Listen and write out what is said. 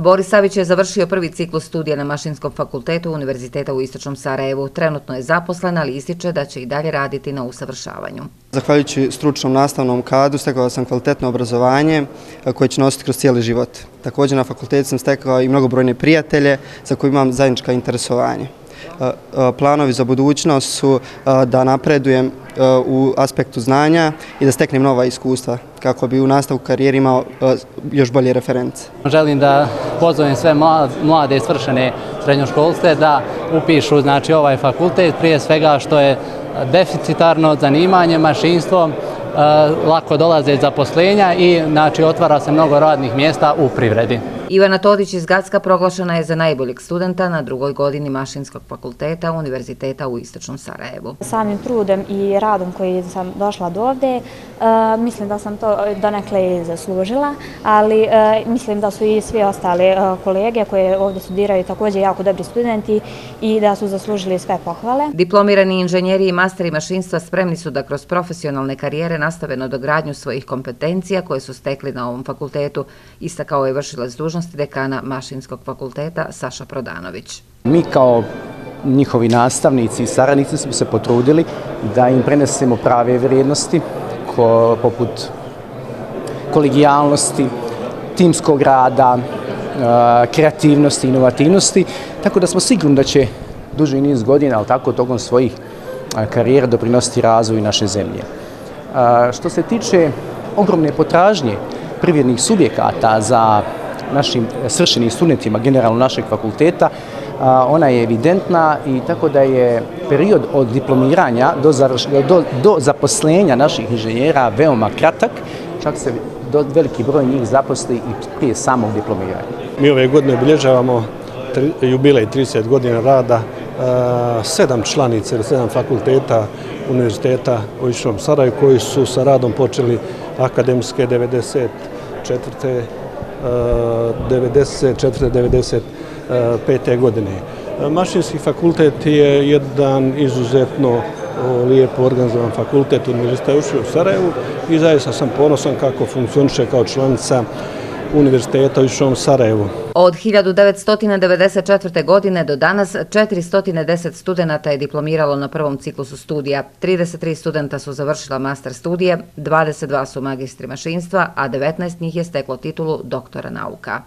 Boris Savić je završio prvi ciklus studija na Mašinskom fakultetu Univerziteta u Istočnom Sarajevu. Trenutno je zaposlen, ali ističe da će i dalje raditi na usavršavanju. Zahvaljujući stručnom nastavnom kadu stekao sam kvalitetno obrazovanje koje će nositi kroz cijeli život. Također na fakultetu sam stekao i mnogobrojne prijatelje za koje imam zajednička interesovanje. Planovi za budućnost su da napredujem u aspektu znanja i da steknem nova iskustva kako bi u nastavku karijeri imao još bolje reference. Želim da pozovem sve mlade svršene srednjoškolce da upišu znači, ovaj fakultet prije svega što je deficitarno zanimanje mašinstvom, lako dolaze zaposlenja i znači, otvara se mnogo radnih mjesta u privredi. Ivana Todić iz Gatska proglašena je za najboljeg studenta na drugoj godini Mašinskog fakulteta Univerziteta u Istočnom Sarajevu. Samim trudem i radom koji sam došla do ovde, e, mislim da sam to donekle i zaslužila, ali e, mislim da su i svi ostali e, kolege koje ovde studiraju također jako dobri studenti i da su zaslužili sve pohvale. Diplomirani inženjeri i masteri mašinstva spremni su da kroz profesionalne karijere nastave na dogradnju svojih kompetencija koje su stekli na ovom fakultetu, istakao je vršila zdužnost dužnosti dekana Mašinskog fakulteta Saša Prodanović. Mi kao njihovi nastavnici i saradnici smo se potrudili da im prenesemo prave vrijednosti poput kolegijalnosti, timskog rada, e, kreativnosti, inovativnosti, tako da smo sigurni da će duži niz godina, ali tako tokom svojih e, karijera doprinositi razvoju naše zemlje. E, što se tiče ogromne potražnje privrednih subjekata za našim svršenim studentima generalno našeg fakulteta, ona je evidentna i tako da je period od diplomiranja do, do, do zaposlenja naših inženjera veoma kratak, čak se do, veliki broj njih zaposli i prije samog diplomiranja. Mi ove godine obilježavamo jubilej 30 godina rada sedam članica ili sedam fakulteta univerziteta u Išnom Saraju koji su sa radom počeli akademske 94. 1994-1995. godine. Mašinski fakultet je jedan izuzetno lijepo organizovan fakultet Univerziteta Ušio u Sarajevu i zaista sam ponosan kako funkcioniše kao članica Univerziteta u Išom Sarajevu. Od 1994. godine do danas 410 studenta je diplomiralo na prvom ciklusu studija. 33 studenta su završila master studije, 22 su magistri mašinstva, a 19 njih je steklo titulu doktora nauka.